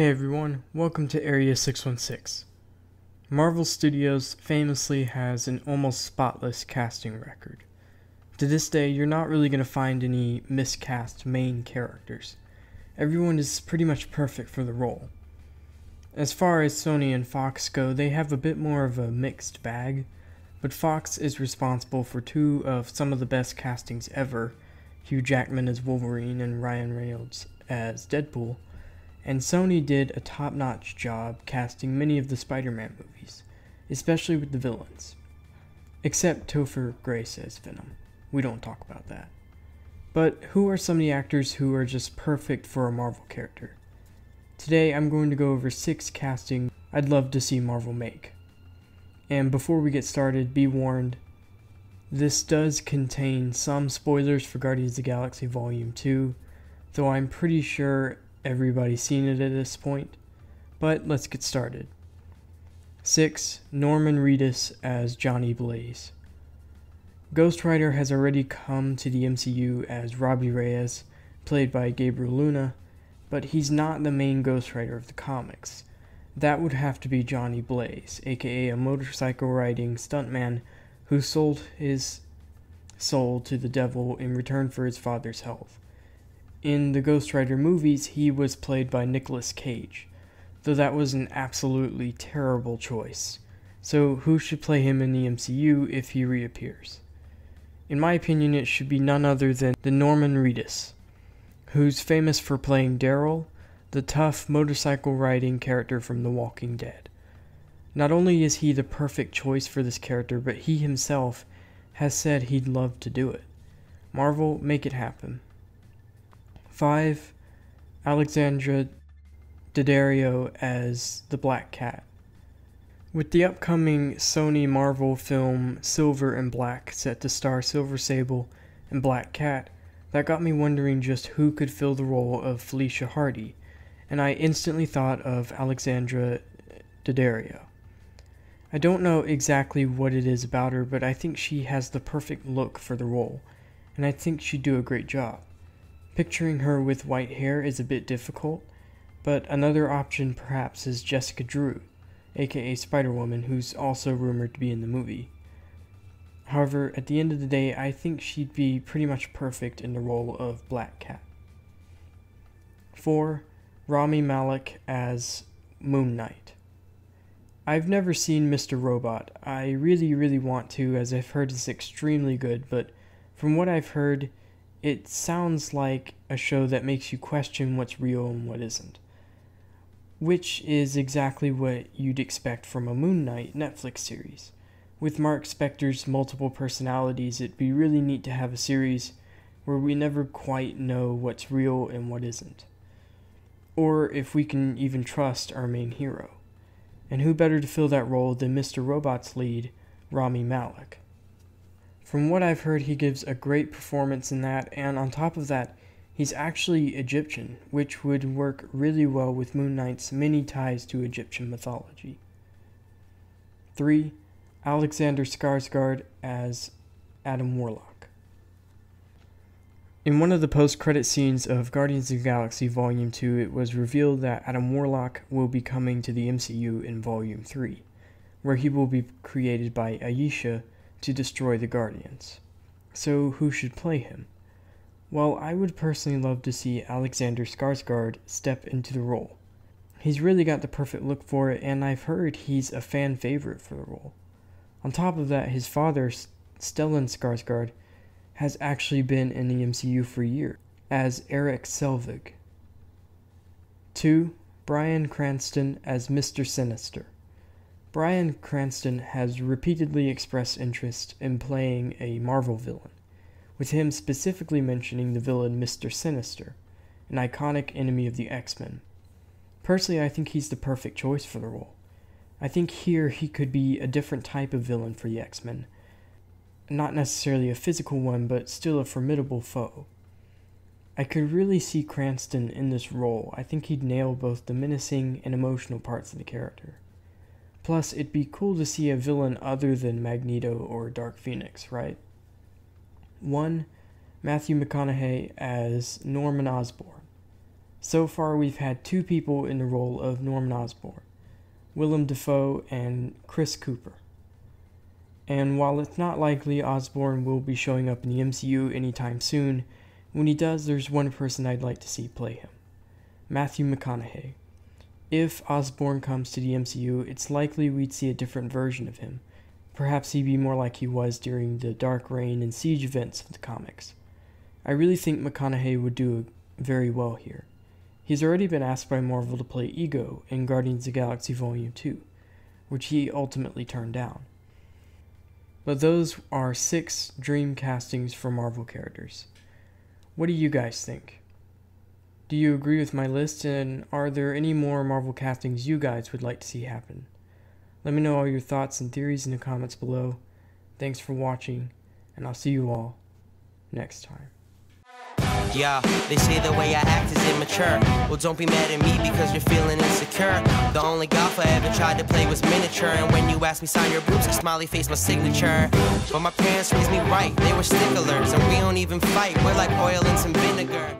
Hey everyone, welcome to Area 616. Marvel Studios famously has an almost spotless casting record. To this day, you're not really going to find any miscast main characters. Everyone is pretty much perfect for the role. As far as Sony and Fox go, they have a bit more of a mixed bag, but Fox is responsible for two of some of the best castings ever Hugh Jackman as Wolverine and Ryan Reynolds as Deadpool and Sony did a top notch job casting many of the Spider Man movies, especially with the villains. Except Topher Grace as Venom. We don't talk about that. But who are some of the actors who are just perfect for a Marvel character? Today I'm going to go over six casting I'd love to see Marvel make. And before we get started, be warned this does contain some spoilers for Guardians of the Galaxy Volume 2, though I'm pretty sure everybody's seen it at this point. But let's get started. 6. Norman Reedus as Johnny Blaze. Ghost Rider has already come to the MCU as Robbie Reyes, played by Gabriel Luna, but he's not the main Ghost Rider of the comics. That would have to be Johnny Blaze, aka a motorcycle riding stuntman who sold his soul to the devil in return for his father's health. In the Ghost Rider movies, he was played by Nicolas Cage, though that was an absolutely terrible choice. So, who should play him in the MCU if he reappears? In my opinion, it should be none other than the Norman Reedus, who's famous for playing Daryl, the tough motorcycle riding character from The Walking Dead. Not only is he the perfect choice for this character, but he himself has said he'd love to do it. Marvel, make it happen. 5. Alexandra Daddario as the Black Cat. With the upcoming Sony Marvel film Silver and Black set to star Silver Sable and Black Cat, that got me wondering just who could fill the role of Felicia Hardy, and I instantly thought of Alexandra Daddario. I don't know exactly what it is about her, but I think she has the perfect look for the role, and I think she'd do a great job. Picturing her with white hair is a bit difficult, but another option perhaps is Jessica Drew, aka Spider Woman, who's also rumored to be in the movie. However, at the end of the day, I think she'd be pretty much perfect in the role of Black Cat. 4. Rami Malek as Moon Knight. I've never seen Mr. Robot. I really, really want to, as I've heard it's extremely good, but from what I've heard, it sounds like a show that makes you question what's real and what isn't. Which is exactly what you'd expect from a Moon Knight Netflix series. With Mark Spector's multiple personalities, it'd be really neat to have a series where we never quite know what's real and what isn't. Or if we can even trust our main hero. And who better to fill that role than Mr. Robot's lead, Rami Malek? From what I've heard, he gives a great performance in that, and on top of that, he's actually Egyptian, which would work really well with Moon Knight's many ties to Egyptian mythology. 3. Alexander Skarsgård as Adam Warlock. In one of the post credit scenes of Guardians of the Galaxy Volume 2, it was revealed that Adam Warlock will be coming to the MCU in Volume 3, where he will be created by Ayesha to destroy the Guardians. So, who should play him? Well, I would personally love to see Alexander Skarsgård step into the role. He's really got the perfect look for it, and I've heard he's a fan favorite for the role. On top of that, his father, Stellan Skarsgård, has actually been in the MCU for years as Erik Selvig. 2. Bryan Cranston as Mr. Sinister. Bryan Cranston has repeatedly expressed interest in playing a Marvel villain, with him specifically mentioning the villain Mr. Sinister, an iconic enemy of the X Men. Personally, I think he's the perfect choice for the role. I think here he could be a different type of villain for the X Men. Not necessarily a physical one, but still a formidable foe. I could really see Cranston in this role. I think he'd nail both the menacing and emotional parts of the character. Plus, it'd be cool to see a villain other than Magneto or Dark Phoenix, right? 1. Matthew McConaughey as Norman Osborn. So far, we've had two people in the role of Norman Osborn Willem Dafoe and Chris Cooper. And while it's not likely Osborn will be showing up in the MCU anytime soon, when he does, there's one person I'd like to see play him Matthew McConaughey. If Osborn comes to the MCU, it's likely we'd see a different version of him. Perhaps he'd be more like he was during the Dark Reign and Siege events of the comics. I really think McConaughey would do very well here. He's already been asked by Marvel to play Ego in Guardians of the Galaxy Volume 2, which he ultimately turned down. But those are six dream castings for Marvel characters. What do you guys think? Do you agree with my list, and are there any more Marvel castings you guys would like to see happen? Let me know all your thoughts and theories in the comments below. Thanks for watching, and I'll see you all next time. Yeah, they say the way I act is immature. Well, don't be mad at me because you're feeling insecure. The only golf I ever tried to play was miniature. And when you asked me sign your boobs, a smiley face my signature. But my parents raised me right, they were sticklers. And we don't even fight, we're like oil and some vinegar.